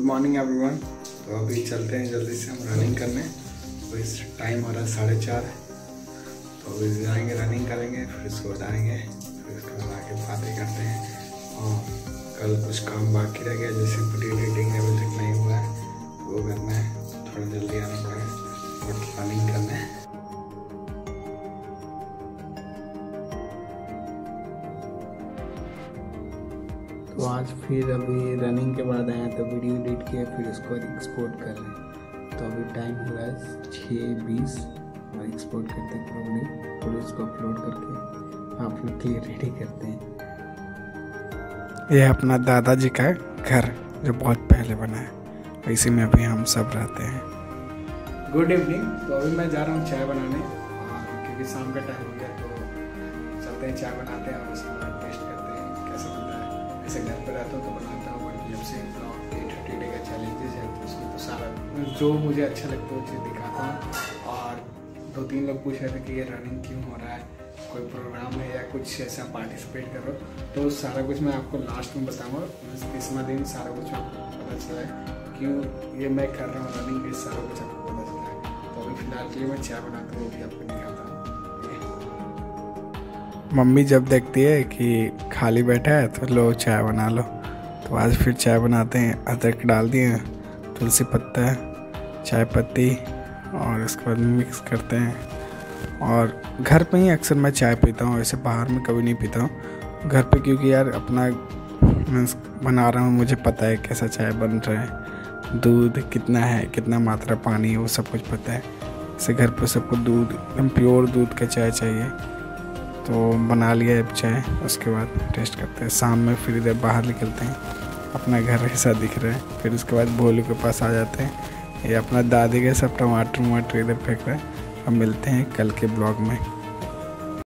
Good morning everyone तो अभी चलते हैं जल्दी से हम रनिंग करने। तो इस टाइम हो रहा है साढ़े चार तो अभी जाएँगे रनिंग करेंगे, फिर इसको जाएँगे फिर उसके बाद आके बातें करते हैं। और कल कुछ काम बाकी रह गया, जैसे वीडियो एडिटिंग अभी तक नहीं हुआ है। वो करना है, थोड़ा जल्दी आना पड़ेगा और रनिंग करना है। तो आज फिर अभी रनिंग के बाद आए तो वीडियो एडिट किया फिर उसको एक्सपोर्ट कर रहे हैं। तो अभी टाइम हो रहा है छः बीस और एक्सपोर्ट करते हैं पूरा वीडियो फिर उसको अपलोड करके आप लोग के लिए रेडी करते हैं। यह अपना दादाजी का घर जो बहुत पहले बना है इसी में अभी हम सब रहते हैं। गुड इवनिंग तो अभी मैं जा रहा हूँ चाय बनाने। क्योंकि शाम का टाइम हो गया तो चलते हैं चाय बनाते हैं और उसके बाद टेस्ट करते हैं। ऐसे घर पर रहता हूँ तो बनाता हूँ जब से ब्लॉग के का चैलेंजेस है तो उसमें तो सारा जो मुझे अच्छा लगता है वो चीज़ दिखाता हूँ। और दो तीन लोग पूछ रहे थे कि ये रनिंग क्यों हो रहा है? कोई प्रोग्राम है या कुछ ऐसा पार्टिसिपेट करो तो सारा कुछ मैं आपको लास्ट में बताऊँगा। तीसवा दिन सारा कुछ आपको पता चला है क्यों ये मैं कर रहा हूँ रनिंग ये सारा कुछ आपको पता चला है। तो अभी फ़िलहाल के लिए मैं चाय बनाता हूँ, वो भी आपको दिखाता हूँ। मम्मी जब देखती है कि खाली बैठा है तो लो, चाय बना लो। तो आज फिर चाय बनाते हैं, अदरक डाल दिए तुलसी पत्ता चाय पत्ती, और उसके बाद मिक्स करते हैं। और घर पे ही अक्सर मैं चाय पीता हूँ ऐसे बाहर में कभी नहीं पीता हूँ। घर पे क्योंकि यार अपना मीन्स बना रहा हूँ, मुझे पता है कैसा चाय बन रहा है। दूध कितना है, कितना मात्रा पानी है, वो सब कुछ पता है। जैसे घर पर सबको दूध, एकदम प्योर दूध का चाय चाहिए। तो बना लिया अब चाय, उसके बाद टेस्ट करते हैं। शाम में फिर इधर बाहर निकलते हैं। अपना घर ऐसा दिख रहा है। फिर उसके बाद भोलू के पास आ जाते हैं। ये अपना दादी के सब टमाटर वमाटर इधर फेंक रहे हैं। अब मिलते हैं कल के ब्लॉग में।